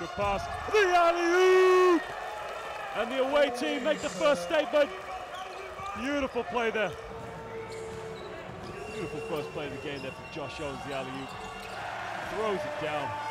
Good pass. The alley-oop! And the away team make the first statement. Beautiful play there. Beautiful first play of the game there for Josh Owens, the alley-oop. Throws it down.